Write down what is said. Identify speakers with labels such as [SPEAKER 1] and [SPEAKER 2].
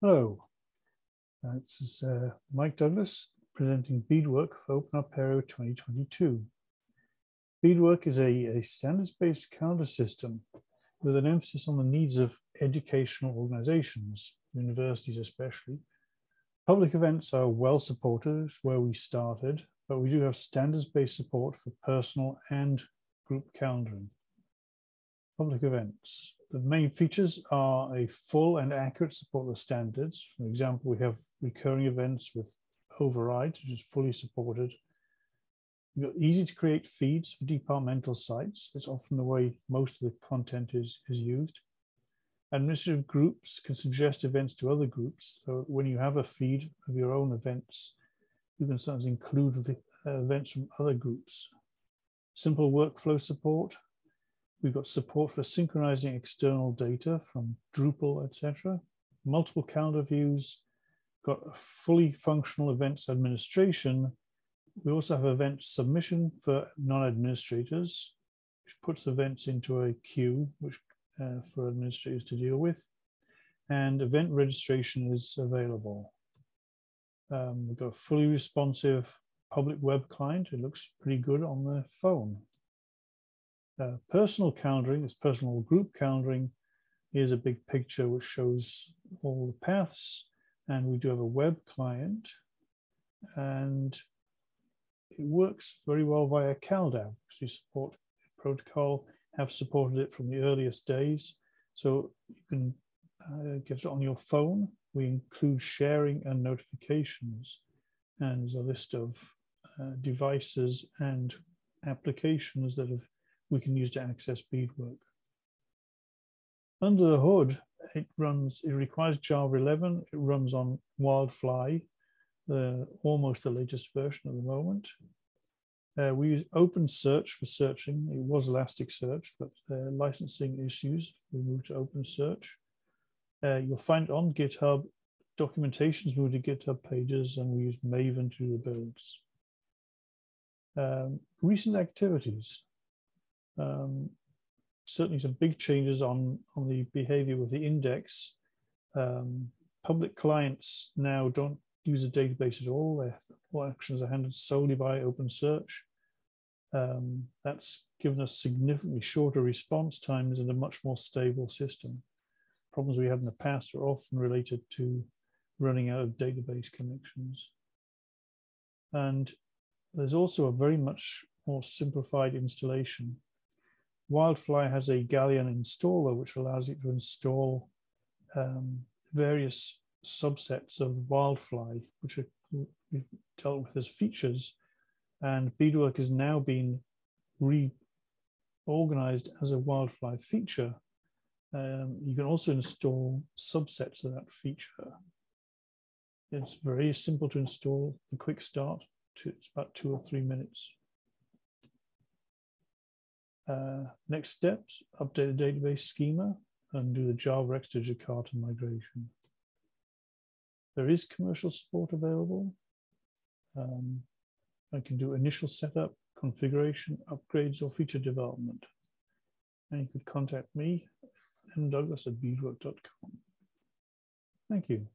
[SPEAKER 1] Hello, uh, this is uh, Mike Douglas presenting Bedework for Open Apereo 2022. Bedework is a, a standards-based calendar system with an emphasis on the needs of educational organizations, universities especially. Public events are well supported, where we started, but we do have standards-based support for personal and group calendaring. Public events. The main features are a full and accurate support of standards. For example, we have recurring events with overrides, which is fully supported. You've got easy to create feeds for departmental sites. That's often the way most of the content is, is used. Administrative groups can suggest events to other groups. So when you have a feed of your own events, you can sometimes include uh, events from other groups. Simple workflow support. We've got support for synchronizing external data from Drupal, etc. Multiple calendar views, got fully functional events administration. We also have event submission for non-administrators, which puts events into a queue which uh, for administrators to deal with. And event registration is available. Um, we've got a fully responsive public web client. It looks pretty good on the phone. Uh, personal calendaring, this personal group calendaring, here's a big picture which shows all the paths. And we do have a web client. And it works very well via CalDAV because we support the protocol, have supported it from the earliest days. So you can uh, get it on your phone. We include sharing and notifications. And there's a list of uh, devices and applications that have we can use to access Bedework. Under the hood, it runs, it requires Java 11. It runs on Wildfly, the, almost the latest version at the moment. Uh, we use OpenSearch for searching. It was Elasticsearch, but uh, licensing issues, we moved to OpenSearch. Uh, you'll find on GitHub documentations moved to GitHub pages, and we use Maven to do the builds. Um, recent activities um, certainly some big changes on, on the behavior with the index. Um, public clients now don't use a database at all. Their all actions are handled solely by OpenSearch. Um, that's given us significantly shorter response times and a much more stable system. Problems we had in the past are often related to running out of database connections. And there's also a very much more simplified installation Wildfly has a Galleon installer, which allows you to install um, various subsets of Wildfly, which are, we've dealt with as features. And Bedework has now been reorganized as a Wildfly feature. Um, you can also install subsets of that feature. It's very simple to install. The quick start, to, it's about two or three minutes. Uh, next steps, update the database schema and do the JavaX to Jakarta migration. There is commercial support available. Um, I can do initial setup, configuration, upgrades, or feature development. And you could contact me, mdouglas at bedework.com. Thank you.